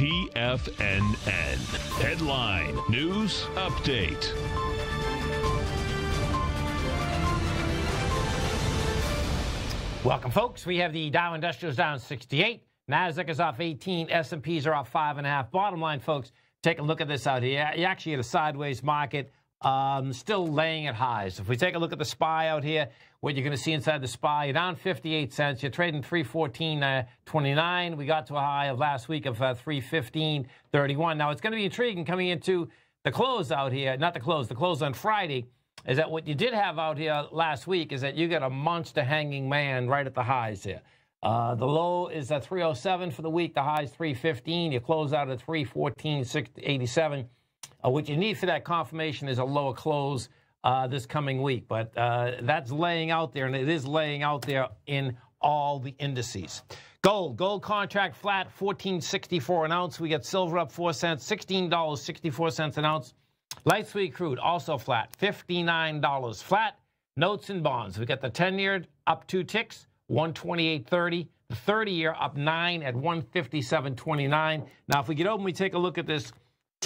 TFNN. Headline News Update. Welcome, folks. We have the Dow Industrials down 68. Nasdaq is off 18. S&Ps are off five and a half. Bottom line, folks, take a look at this out here. You actually had a sideways market, um, still laying at highs. If we take a look at the SPY out here, what you're going to see inside the SPY, you're down 58 cents. You're trading 314.29. Uh, we got to a high of last week of uh, 315.31. Now it's going to be intriguing coming into the close out here. Not the close, the close on Friday is that what you did have out here last week is that you got a monster hanging man right at the highs here. Uh, the low is at 307 for the week. The high is 315. You close out at 314, 687. Uh, what you need for that confirmation is a lower close uh, this coming week. But uh, that's laying out there, and it is laying out there in all the indices. Gold, gold contract flat, 1464 an ounce. We got silver up 4 cents, $16.64 an ounce. Light sweet crude also flat, $59 flat. Notes and bonds. We got the 10 year up two ticks, 128.30. The 30 year up nine at 157.29. Now, if we get open, we take a look at this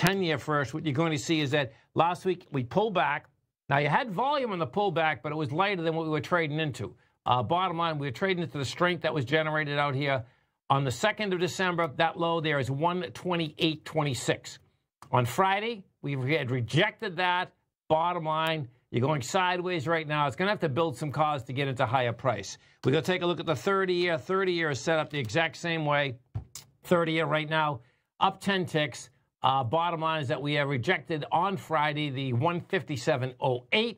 10 year first. What you're going to see is that last week we pulled back. Now, you had volume on the pullback, but it was lighter than what we were trading into. Uh, bottom line, we were trading into the strength that was generated out here. On the 2nd of December, that low there is 128.26. On Friday, we had rejected that. Bottom line, you're going sideways right now. It's going to have to build some cause to get into higher price. We're going to take a look at the 30 year. 30 year is set up the exact same way. 30 year right now, up 10 ticks. Uh, bottom line is that we have rejected on Friday the 157.08.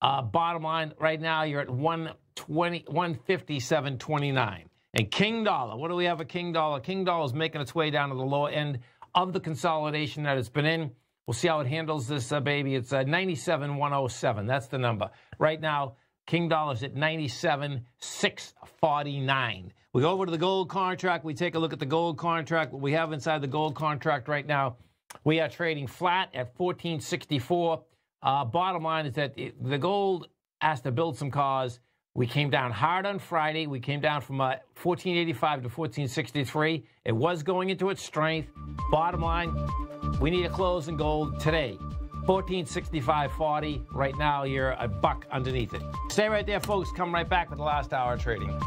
Uh, bottom line, right now you're at 120, 157.29. And King Dollar, what do we have a King Dollar? King Dollar is making its way down to the lower end of the consolidation that it's been in. We'll see how it handles this uh, baby. It's uh, 97,107. That's the number. Right now, King Dollar's at 97,649. We go over to the gold contract. We take a look at the gold contract. What we have inside the gold contract right now, we are trading flat at 1464. Uh, bottom line is that it, the gold has to build some cause. We came down hard on Friday. We came down from uh, 1485 to 1463. It was going into its strength. Bottom line, we need a close in gold today. 1465.40. Right now, you're a buck underneath it. Stay right there, folks. Come right back with the last hour of trading.